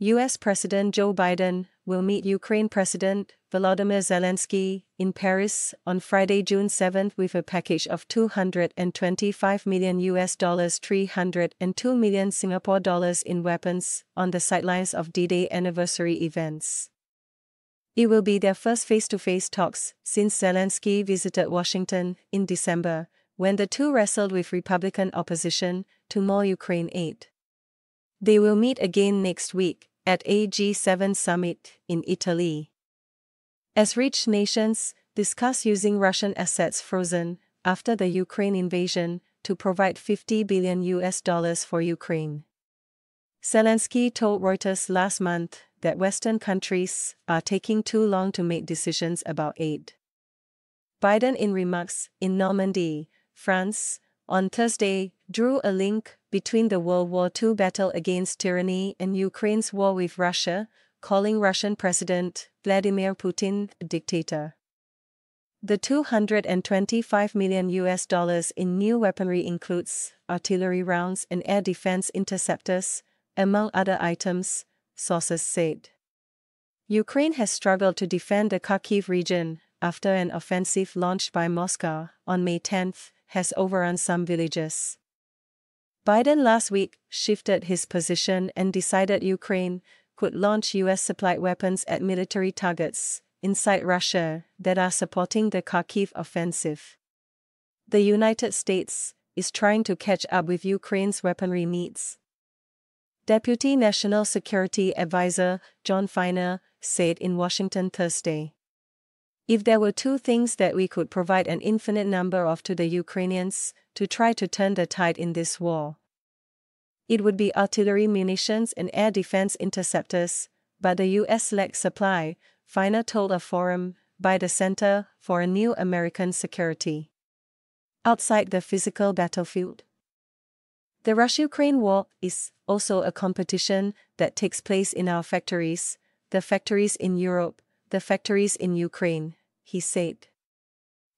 US President Joe Biden will meet Ukraine President Volodymyr Zelensky in Paris on Friday, June 7 with a package of 225 million US dollars 302 million Singapore dollars in weapons on the sidelines of D-Day anniversary events. It will be their first face-to-face talks since Zelensky visited Washington in December, when the two wrestled with Republican opposition to more Ukraine aid. They will meet again next week at a G7 summit in Italy. As rich nations discuss using Russian assets frozen after the Ukraine invasion to provide 50 billion US dollars for Ukraine. Zelensky told Reuters last month that Western countries are taking too long to make decisions about aid. Biden, in remarks in Normandy, France, on Thursday, drew a link between the World War II battle against tyranny and Ukraine's war with Russia, calling Russian President Vladimir Putin a dictator. The 225 million US dollars in new weaponry includes artillery rounds and air defense interceptors, among other items, sources said. Ukraine has struggled to defend the Kharkiv region after an offensive launched by Moscow on May 10 has overrun some villages. Biden last week shifted his position and decided Ukraine could launch US supplied weapons at military targets inside Russia that are supporting the Kharkiv offensive. The United States is trying to catch up with Ukraine's weaponry needs. Deputy National Security Advisor John Finer said in Washington Thursday. If there were two things that we could provide an infinite number of to the Ukrainians to try to turn the tide in this war, it would be artillery munitions and air defense interceptors, but the US lacks supply, Finer told a forum by the Center for a New American Security. Outside the physical battlefield, the Russia Ukraine war is also a competition that takes place in our factories, the factories in Europe, the factories in Ukraine, he said.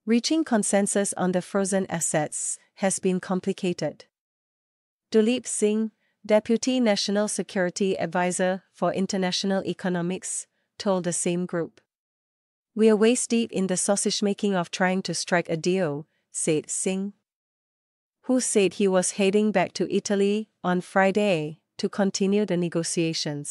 Reaching consensus on the frozen assets has been complicated. Daleep Singh, Deputy National Security Advisor for International Economics, told the same group. We are waist deep in the sausage making of trying to strike a deal, said Singh. Who said he was heading back to Italy on Friday to continue the negotiations.